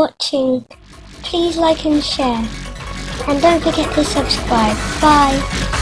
Watching. Please like and share. And don't forget to subscribe. Bye.